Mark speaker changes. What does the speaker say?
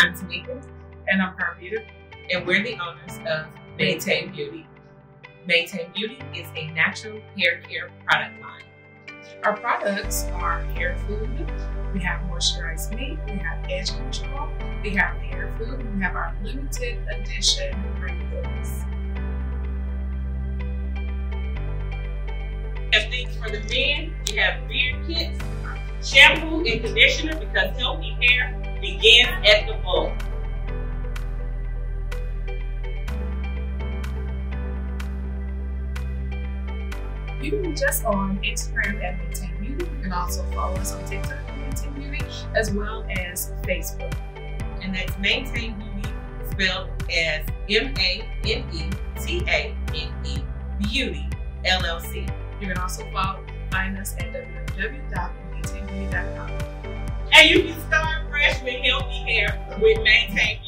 Speaker 1: I'm Tamika,
Speaker 2: and I'm Carmita,
Speaker 1: and we're the owners of Manetane Beauty. Manetane Beauty is a natural hair care product line.
Speaker 2: Our products are hair food, we have moisturized meat, we have edge control, we have hair food, we have our limited edition rainbows.
Speaker 3: We things for the men, we have beard kits, shampoo and conditioner because healthy hair begins at the bowl.
Speaker 2: You can just on Instagram at Manetane Beauty. You can also follow us on TikTok at Manetane Beauty, as well as Facebook.
Speaker 1: And that's Manetane Beauty, spelled as M A N E T A N E Beauty LLC.
Speaker 2: You can also follow, find us at www.manetanebeauty.com.
Speaker 3: And you hair with Manetane.